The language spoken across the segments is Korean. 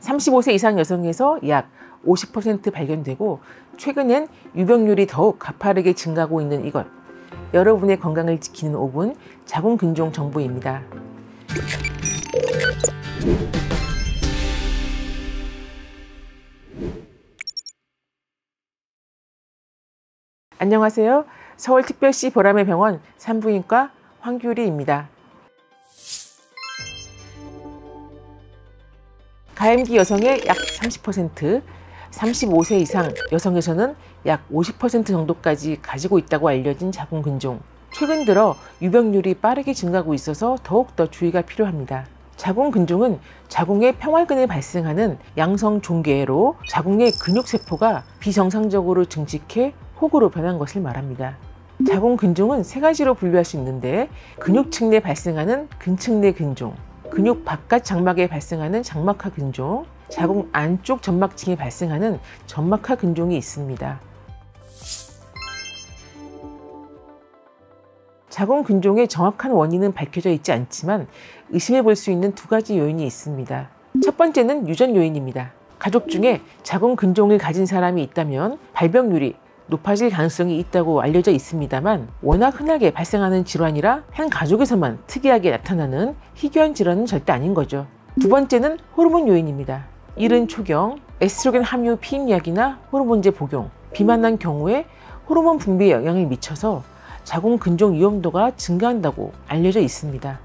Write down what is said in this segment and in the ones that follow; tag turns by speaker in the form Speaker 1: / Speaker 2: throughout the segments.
Speaker 1: 35세 이상 여성에서 약 50% 발견되고 최근엔 유병률이 더욱 가파르게 증가하고 있는 이것. 여러분의 건강을 지키는 5분 자궁근종 정보입니다. 안녕하세요. 서울특별시 보람의 병원 산부인과 황규리입니다. 가임기 여성의 약 30%, 35세 이상 여성에서는 약 50% 정도까지 가지고 있다고 알려진 자궁근종. 최근 들어 유병률이 빠르게 증가하고 있어서 더욱더 주의가 필요합니다. 자궁근종은 자궁의 평활근에 발생하는 양성 종괴로 자궁의 근육세포가 비정상적으로 증식해 혹으로 변한 것을 말합니다. 자궁근종은 세 가지로 분류할 수 있는데 근육층 내 발생하는 근층 내 근종, 근육 바깥 장막에 발생하는 장막하 근종, 자궁 안쪽 점막층에 발생하는 점막하 근종이 있습니다. 자궁 근종의 정확한 원인은 밝혀져 있지 않지만 의심해 볼 수 있는 두 가지 요인이 있습니다. 첫 번째는 유전 요인입니다. 가족 중에 자궁 근종을 가진 사람이 있다면 발병률이 높아질 가능성이 있다고 알려져 있습니다만 워낙 흔하게 발생하는 질환이라 한 가족에서만 특이하게 나타나는 희귀한 질환은 절대 아닌 거죠. 두 번째는 호르몬 요인입니다. 이른 초경, 에스트로겐 함유 피임약이나 호르몬제 복용, 비만난 경우에 호르몬 분비에 영향을 미쳐서 자궁 근종 위험도가 증가한다고 알려져 있습니다.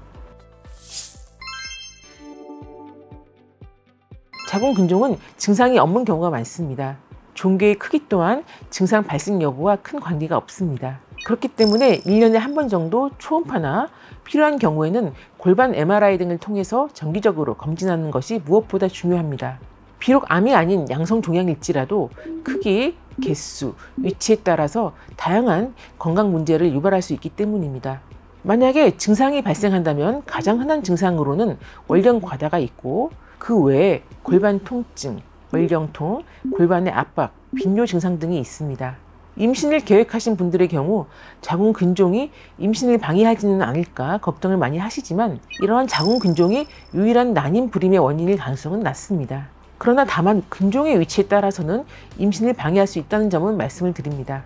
Speaker 1: 자궁 근종은 증상이 없는 경우가 많습니다. 종괴의 크기 또한 증상 발생 여부와 큰 관계가 없습니다. 그렇기 때문에 1년에 한 번 정도 초음파나 필요한 경우에는 골반 MRI 등을 통해서 정기적으로 검진하는 것이 무엇보다 중요합니다. 비록 암이 아닌 양성 종양일지라도 크기, 개수, 위치에 따라서 다양한 건강 문제를 유발할 수 있기 때문입니다. 만약에 증상이 발생한다면 가장 흔한 증상으로는 월경 과다가 있고 그 외에 골반 통증, 월경통, 골반의 압박, 빈뇨 증상 등이 있습니다. 임신을 계획하신 분들의 경우 자궁 근종이 임신을 방해하지는 않을까 걱정을 많이 하시지만 이러한 자궁 근종이 유일한 난임 불임의 원인일 가능성은 낮습니다. 그러나 다만 근종의 위치에 따라서는 임신을 방해할 수 있다는 점은 말씀을 드립니다.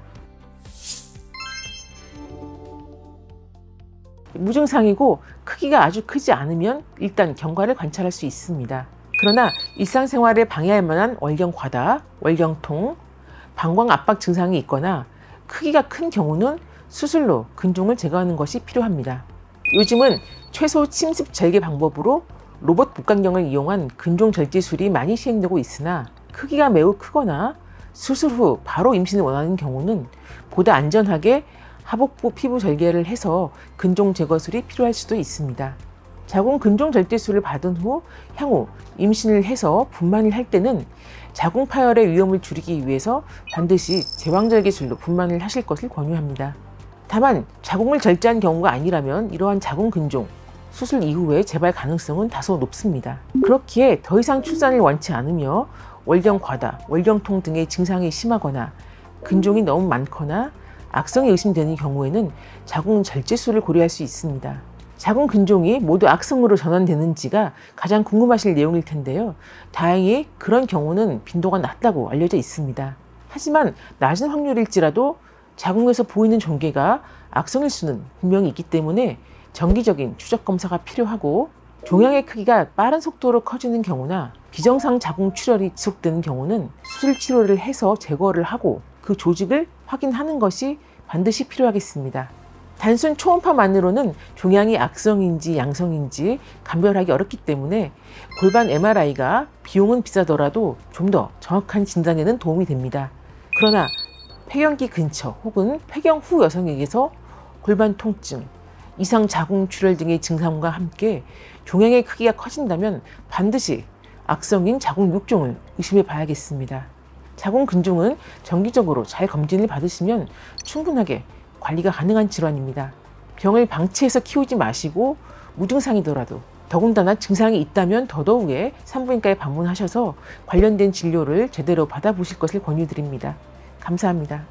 Speaker 1: 무증상이고 크기가 아주 크지 않으면 일단 경과를 관찰할 수 있습니다. 그러나 일상생활에 방해할 만한 월경 과다, 월경통, 방광 압박 증상이 있거나 크기가 큰 경우는 수술로 근종을 제거하는 것이 필요합니다. 요즘은 최소 침습 절개 방법으로 로봇 복강경을 이용한 근종 절제술이 많이 시행되고 있으나 크기가 매우 크거나 수술 후 바로 임신을 원하는 경우는 보다 안전하게 하복부 피부 절개를 해서 근종 제거술이 필요할 수도 있습니다. 자궁 근종 절제술을 받은 후 향후 임신을 해서 분만을 할 때는 자궁 파열의 위험을 줄이기 위해서 반드시 제왕절개술로 분만을 하실 것을 권유합니다. 다만 자궁을 절제한 경우가 아니라면 이러한 자궁 근종 수술 이후에 재발 가능성은 다소 높습니다. 그렇기에 더 이상 출산을 원치 않으며 월경 과다, 월경통 등의 증상이 심하거나 근종이 너무 많거나 악성이 의심되는 경우에는 자궁 절제술을 고려할 수 있습니다. 자궁 근종이 모두 악성으로 전환되는지가 가장 궁금하실 내용일 텐데요. 다행히 그런 경우는 빈도가 낮다고 알려져 있습니다. 하지만 낮은 확률일지라도 자궁에서 보이는 종괴가 악성일 수는 분명히 있기 때문에 정기적인 추적 검사가 필요하고 종양의 크기가 빠른 속도로 커지는 경우나 비정상 자궁 출혈이 지속되는 경우는 수술 치료를 해서 제거를 하고 그 조직을 확인하는 것이 반드시 필요하겠습니다. 단순 초음파만으로는 종양이 악성인지 양성인지 감별하기 어렵기 때문에 골반 MRI가 비용은 비싸더라도 좀 더 정확한 진단에는 도움이 됩니다. 그러나 폐경기 근처 혹은 폐경 후 여성에게서 골반 통증, 이상 자궁 출혈 등의 증상과 함께 종양의 크기가 커진다면 반드시 악성인 자궁 육종을 의심해 봐야겠습니다. 자궁 근종은 정기적으로 잘 검진을 받으시면 충분하게 관리가 가능한 질환입니다. 병을 방치해서 키우지 마시고 무증상이더라도 더군다나 증상이 있다면 더더욱에 산부인과에 방문하셔서 관련된 진료를 제대로 받아보실 것을 권유드립니다. 감사합니다.